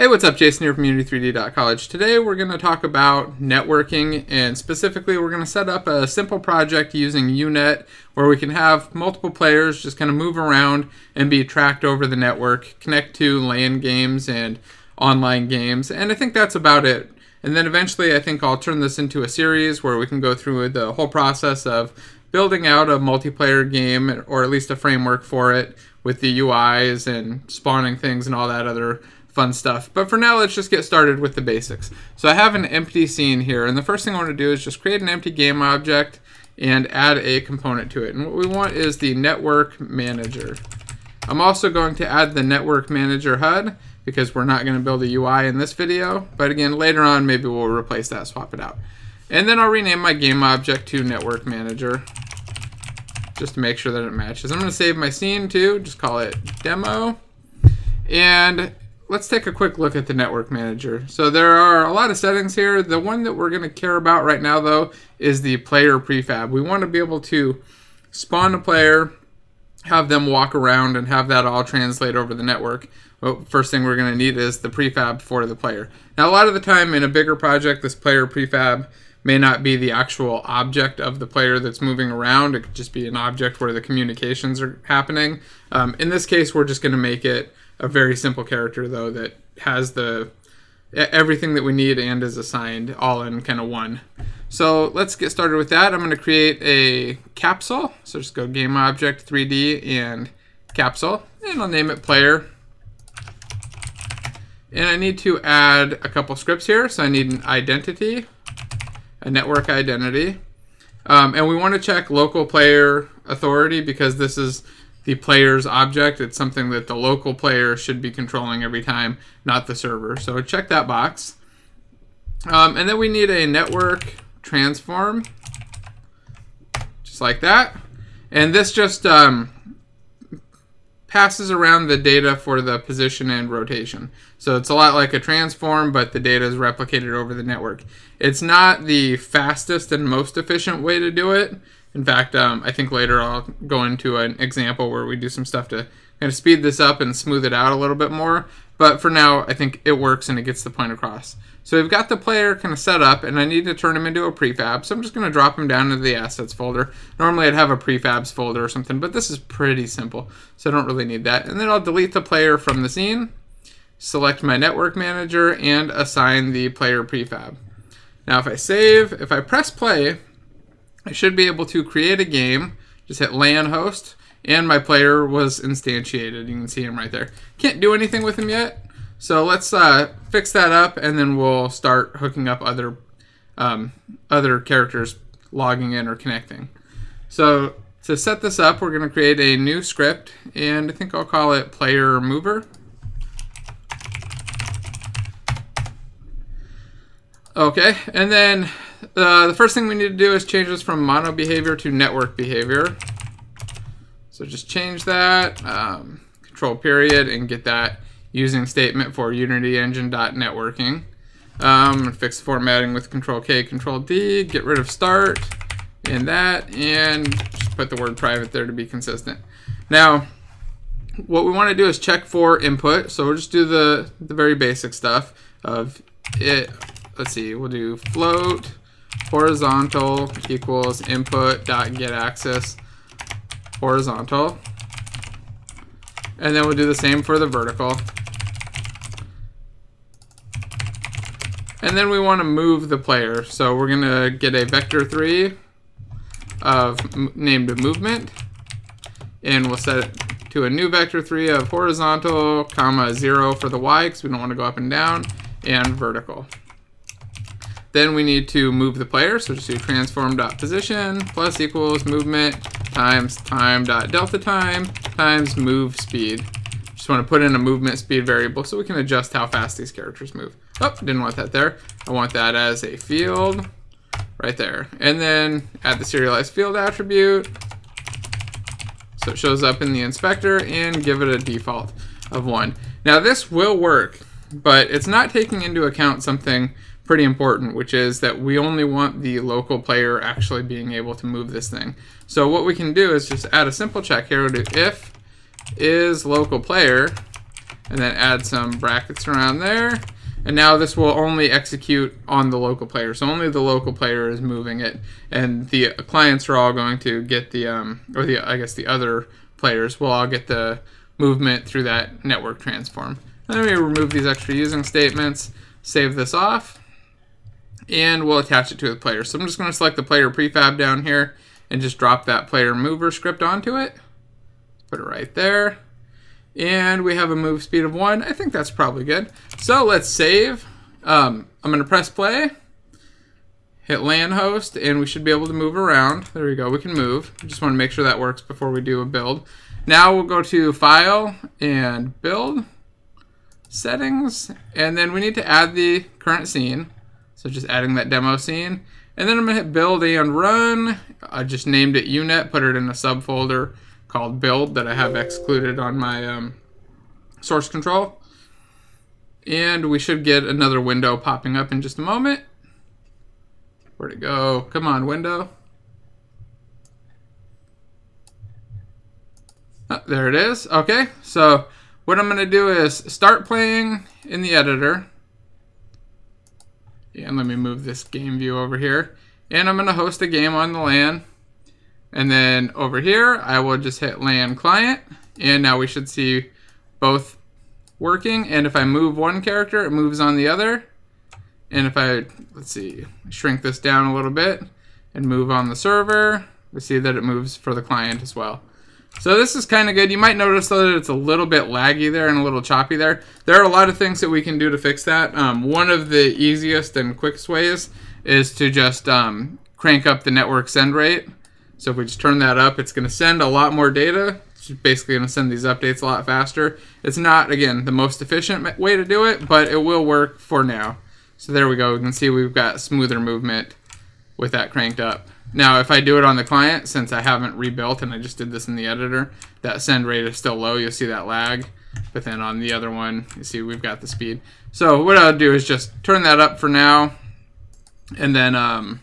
Hey, what's up? Jason here from Unity3D.College. Today we're going to talk about networking and specifically we're going to set up a simple project using UNet where we can have multiple players just kind of move around and be tracked over the network, connect to LAN games and online games, and I think that's about it. And then eventually I think I'll turn this into a series where we can go through the whole process of building out a multiplayer game or at least a framework for it with the UIs and spawning things and all that other fun stuff. But for now, let's just get started with the basics. So I have an empty scene here, and the first thing I want to do is just create an empty game object and add a component to it. And what we want is the network manager. I'm also going to add the network manager HUD because we're not going to build a UI in this video. But again, later on, maybe we'll replace that, swap it out. And then I'll rename my game object to network manager just to make sure that it matches. I'm going to save my scene too, just call it demo. And let's take a quick look at the network manager. So there are a lot of settings here. The one that we're going to care about right now though is the player prefab. We want to be able to spawn a player, have them walk around and have that all translate over the network. Well, first thing we're going to need is the prefab for the player. Now a lot of the time in a bigger project this player prefab may not be the actual object of the player that's moving around. It could just be an object where the communications are happening. Um, in this case, we're just going to make it a very simple character though that has the everything that we need and is assigned all in kind of one. So let's get started with that. I'm going to create a capsule. So just go game object 3D and capsule and I'll name it player. And I need to add a couple scripts here. So I need an identity, a network identity. Um, and we want to check local player authority because this is the player's object. It's something that the local player should be controlling every time, not the server. So check that box. Um, and then we need a network transform, just like that. And this just um, passes around the data for the position and rotation. So it's a lot like a transform, but the data is replicated over the network. It's not the fastest and most efficient way to do it. In fact, um, I think later I'll go into an example where we do some stuff to kind of speed this up and smooth it out a little bit more. But for now, I think it works and it gets the point across. So we've got the player kind of set up and I need to turn him into a prefab. So I'm just going to drop him down into the assets folder. Normally I'd have a prefabs folder or something, but this is pretty simple. So I don't really need that. And then I'll delete the player from the scene, select my network manager and assign the player prefab. Now if I save, if I press play, I should be able to create a game. Just hit LAN host, and my player was instantiated. You can see him right there. Can't do anything with him yet, so let's uh, fix that up, and then we'll start hooking up other um, other characters logging in or connecting. So to set this up, we're going to create a new script, and I think I'll call it player mover. Okay, and then uh, the first thing we need to do is change this from mono behavior to network behavior. So just change that, um, control period, and get that using statement for Unity Engine.networking. Um, fix the formatting with Control K, Control D, get rid of start and that, and just put the word private there to be consistent. Now, what we want to do is check for input. So we'll just do the, the very basic stuff of it. Let's see, we'll do float horizontal equals input dot get axis horizontal. And then we'll do the same for the vertical. And then we want to move the player. So we're going to get a vector 3 of named movement. And we'll set it to a new vector 3 of horizontal, comma 0 for the y because we don't want to go up and down, and vertical. Then we need to move the player, so just do transform dot position plus equals movement times time dot delta time times move speed. Just want to put in a movement speed variable so we can adjust how fast these characters move. Oh, didn't want that there. I want that as a field right there. And then add the serialized field attribute. So it shows up in the inspector and give it a default of one. Now this will work, but it's not taking into account something pretty important, which is that we only want the local player actually being able to move this thing. So what we can do is just add a simple check here. We'll do if is local player, and then add some brackets around there. And now this will only execute on the local player. So only the local player is moving it. And the clients are all going to get the, um, or the, I guess the other players will all get the movement through that network transform. And then we remove these extra using statements, save this off, and we'll attach it to the player. So I'm just going to select the player prefab down here and just drop that player mover script onto it. Put it right there. And we have a move speed of one. I think that's probably good. So let's save. Um, I'm going to press play, hit LAN host, and we should be able to move around. There we go. We can move. just want to make sure that works before we do a build. Now we'll go to File and Build, Settings, and then we need to add the current scene. So just adding that demo scene. And then I'm to hit Build and Run. I just named it UNet, put it in a subfolder called build that I have excluded on my um, source control. And we should get another window popping up in just a moment. Where'd it go? Come on, window. Oh, there it is. Okay, so what I'm going to do is start playing in the editor. And let me move this game view over here. And I'm going to host a game on the LAN. And then over here, I will just hit LAN client. And now we should see both working. And if I move one character, it moves on the other. And if I, let's see, shrink this down a little bit and move on the server, we see that it moves for the client as well. So this is kind of good. You might notice though that it's a little bit laggy there and a little choppy there. There are a lot of things that we can do to fix that. Um, one of the easiest and quickest ways is to just um, crank up the network send rate. So if we just turn that up, it's going to send a lot more data. It's basically going to send these updates a lot faster. It's not, again, the most efficient way to do it, but it will work for now. So there we go. We can see we've got smoother movement with that cranked up. Now, if I do it on the client, since I haven't rebuilt and I just did this in the editor, that send rate is still low. You'll see that lag. But then on the other one, you see we've got the speed. So what I'll do is just turn that up for now and then um,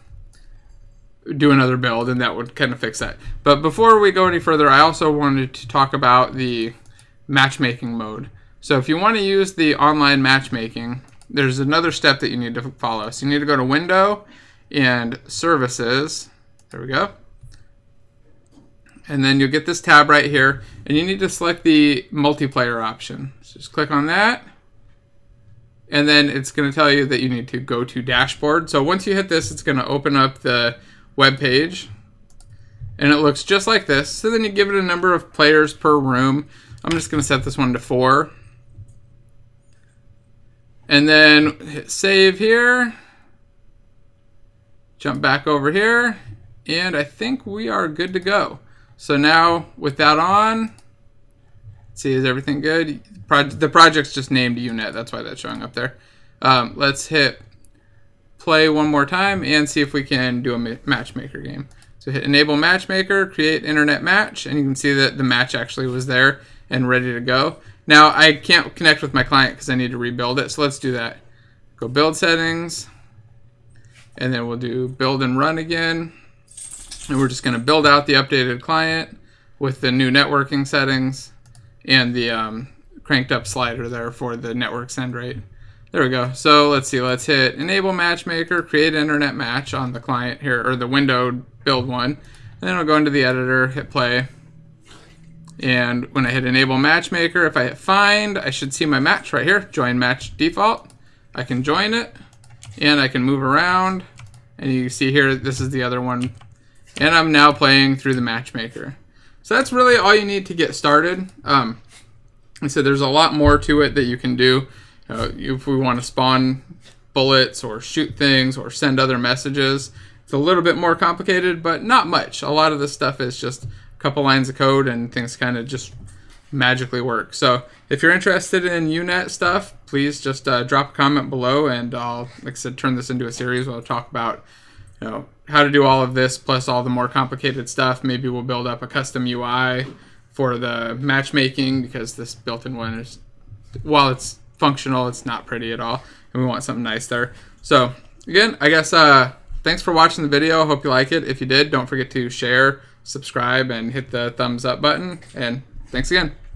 do another build and that would kind of fix that. But before we go any further, I also wanted to talk about the matchmaking mode. So if you want to use the online matchmaking, there's another step that you need to follow. So you need to go to Window and Services. There we go. And then you'll get this tab right here, and you need to select the multiplayer option. So just click on that and then it's going to tell you that you need to go to dashboard. So once you hit this, it's going to open up the web page, and it looks just like this. So then you give it a number of players per room. I'm just going to set this one to four. And then hit save here. Jump back over here. And I think we are good to go. So now with that on, see, is everything good? the project's just named UNet. That's why that's showing up there. Um, let's hit play one more time and see if we can do a matchmaker game. So hit enable matchmaker, create internet match, and you can see that the match actually was there and ready to go. Now I can't connect with my client because I need to rebuild it. So let's do that. Go build settings, and then we'll do build and run again. And we're just going to build out the updated client with the new networking settings and the um, cranked up slider there for the network send rate. There we go. So let's see. Let's hit enable matchmaker, create internet match on the client here, or the window build one. And then I'll go into the editor, hit play. And when I hit enable matchmaker, if I hit find, I should see my match right here, join match default. I can join it and I can move around. And you see here, this is the other one. And I'm now playing through the matchmaker. So that's really all you need to get started. Um, I said there's a lot more to it that you can do. Uh, if we want to spawn bullets or shoot things or send other messages, it's a little bit more complicated, but not much. A lot of this stuff is just a couple lines of code and things kind of just magically work. So if you're interested in UNet stuff, please just uh, drop a comment below and I'll, like I said, turn this into a series where I'll talk about you know, how to do all of this plus all the more complicated stuff. Maybe we'll build up a custom UI for the matchmaking because this built-in one is, while it's functional, it's not pretty at all, and we want something nice there. So again, I guess uh, thanks for watching the video. Hope you like it. If you did, don't forget to share, subscribe, and hit the thumbs up button. And thanks again.